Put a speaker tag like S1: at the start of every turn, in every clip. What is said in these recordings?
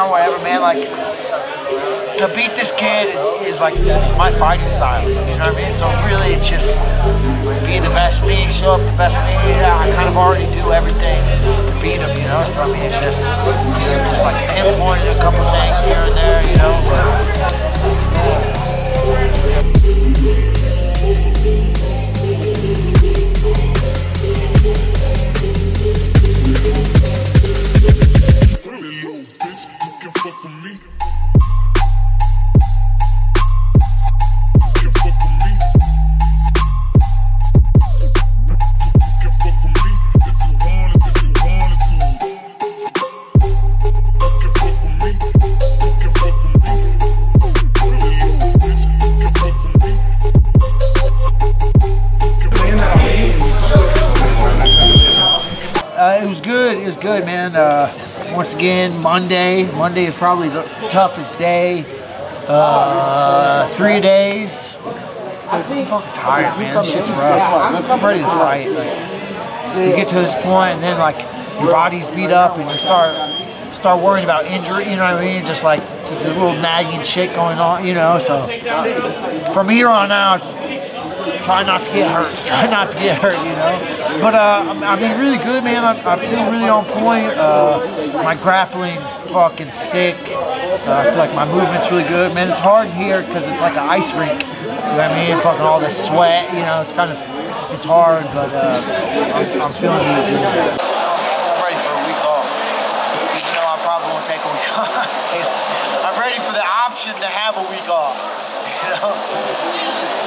S1: or whatever, man. Like to beat this kid is, is like my fighting style. You know what I mean? So really, it's just being the best me, show up the best me. I kind of already do everything to beat him. You know, so I mean, it's just just like pinpointing a couple things here and there. You know, but.
S2: It
S1: was good. It was good, man. Uh, once again, Monday. Monday is probably the toughest day. Uh, three days. I'm fucking tired, man. Shit's rough. I'm ready to fight. Like, you get to this point, and then like your body's beat up, and you start start worrying about injury. You know what I mean? Just like just this little nagging shit going on. You know. So from here on out. try not to get hurt. Try not to get hurt, you know. But uh, I'm- I mean, really good, man. I, I feel really on point. Uh, my grappling's fucking sick. Uh, I feel like my movement's really good, man. It's hard here because it's like an ice rink. You know what I mean? Fucking all this sweat, you know. It's kind of it's hard, but uh, I'm, I'm feeling really good. I'm ready for a week off. Even though I probably won't take a week off. I'm ready for the option to have a week off. You know.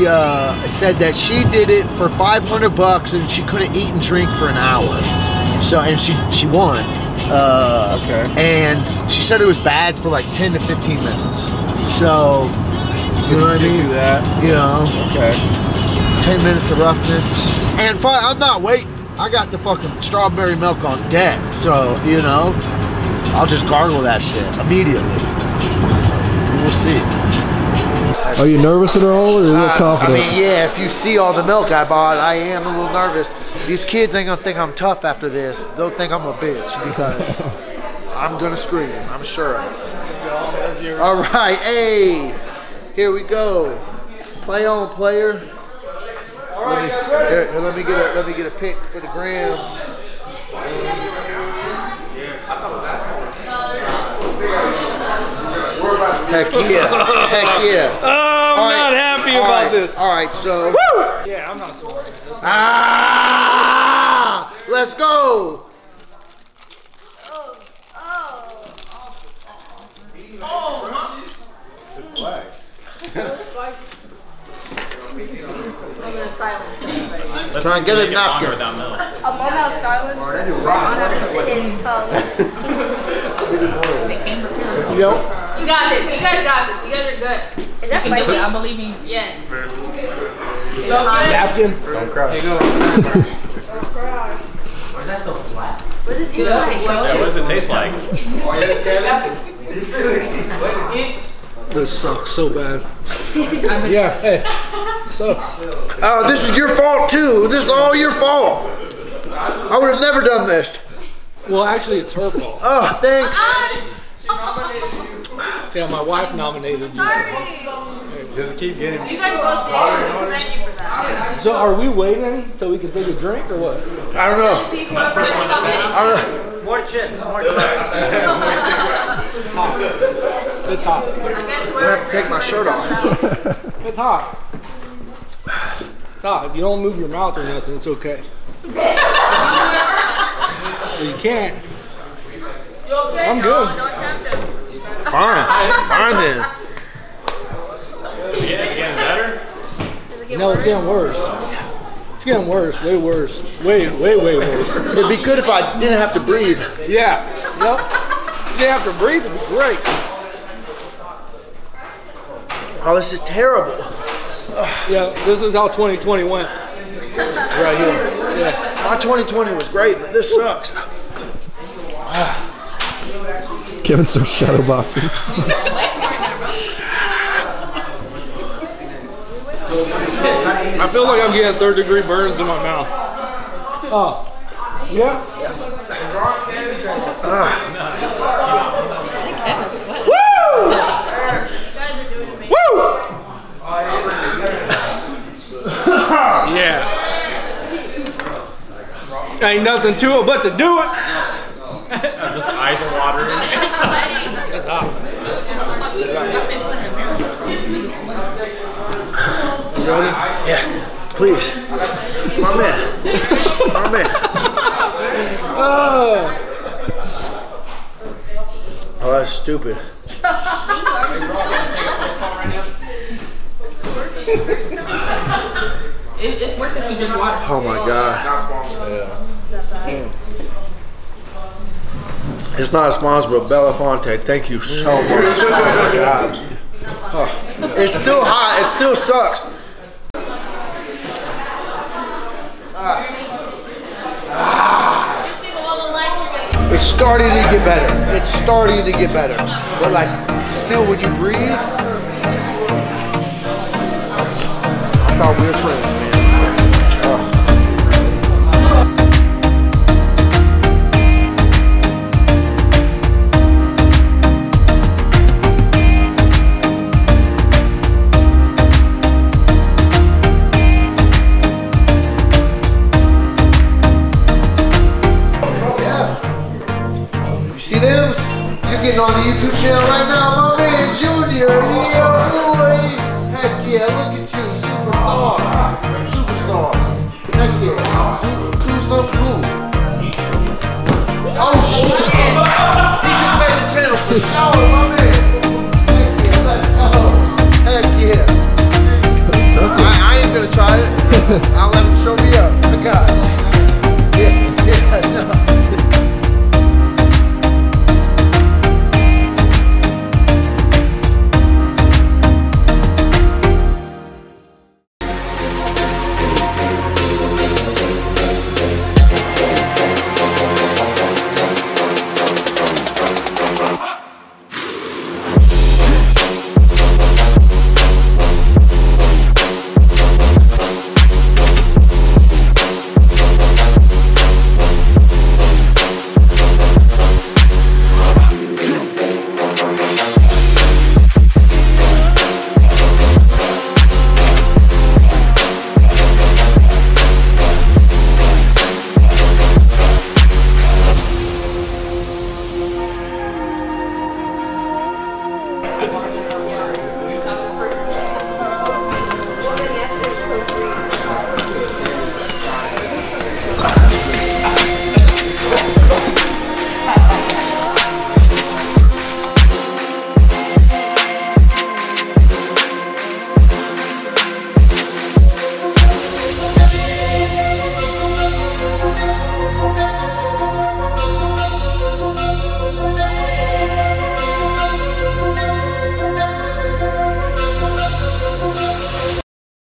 S1: She uh, said that she did it for 500 bucks and she couldn't eat and drink for an hour. So and she she won. Uh,
S3: Okay.
S1: And she said it was bad for like 10 to 15 minutes. So you know what I mean?
S3: that.
S1: You know,
S3: Okay.
S1: 10 minutes of roughness. And fi- I'm not waiting. I got the fucking strawberry milk on deck. So you know, I'll just gargle that shit immediately. We'll see.
S3: Are you nervous at all, or are you real
S1: Uh,
S3: confident?
S1: I mean, yeah, if you see all the milk I bought, I am a little nervous. These kids ain't gonna think I'm tough after this. They'll think I'm a bitch because I'm gonna scream. I'm sure of it. All right, hey, here we go. Play on, player. Let me, here, let me get a let me get a pick for the grams. Heck yeah! Heck yeah!
S4: Oh, I'm
S1: All right,
S4: not happy
S1: all
S4: about
S1: right,
S4: this.
S1: All right, so
S4: Yeah, I'm not smart.
S1: ah, let's go.
S5: I'm gonna silence everybody.
S1: Can I get a napkin?
S5: A moment of silence for Ron his tongue.
S4: Yo,
S5: You got this. You guys got this. You guys are good. Is that spicy? I believe in you. Yes. Go
S4: napkin.
S5: What does it taste like?
S6: Yeah, what does it taste like?
S4: This sucks so bad. yeah, hey, sucks.
S1: Oh, this is your fault too. This is all your fault. I would have never done this.
S4: Well, actually, it's her fault.
S1: Oh, thanks. Uh-uh.
S4: Yeah, my wife nominated you.
S5: Sorry.
S6: Does it keep getting?
S5: You guys both did. Thank you for that.
S4: So are we waiting till we can take a drink or what?
S1: I don't know.
S5: See whoever doesn't come in.
S1: I don't know.
S7: More chips. More chips.
S4: It's hot. It's hot.
S5: I guess
S1: I'm gonna have to take my shirt off.
S4: It's hot. It's hot. If you don't move your mouth or nothing, it's okay. You can't.
S5: You okay?
S4: I'm
S5: No,
S4: good.
S5: No attempt.
S1: Fine. Fine then.
S6: Is it getting better?
S4: No, it's getting worse. It's getting worse. Way worse. Way, way, way worse.
S1: It'd be good if I didn't have to breathe.
S4: Yeah. Yep. If you have to breathe, it'd be great.
S1: Oh, this is terrible.
S4: Yeah, this is how 2020 went. Right here. Yeah.
S1: My 2020 was great, but this sucks.
S3: Kevin starts shadowboxing.
S4: I feel like I'm getting third degree burns in my mouth. Oh. Yeah.
S5: Are doing amazing.
S4: Yeah. Ain't nothing to it but to do it.
S6: Just eyes are watering.
S4: It's hot. You ready?
S1: Yeah, please. My man. My man.
S4: Oh.
S1: Oh, that's stupid.
S5: It's, it's worse if you drink water.
S1: Oh my god. It's not a sponsor, but Belafonte, thank you so much. Oh. Oh, It's still hot. It still sucks.
S5: Gonna
S1: It's starting to get better. It's starting to get better. But like, still when you breathe, I thought we were friends, channel right now, my man Junior. Yeah, boy. Heck yeah, look at you, superstar. Superstar. Heck yeah. Do, do something cool. Oh shit! He just made the channel for sure, my man. Heck yeah, let's go. Heck yeah. I, ain't gonna try it. I'll let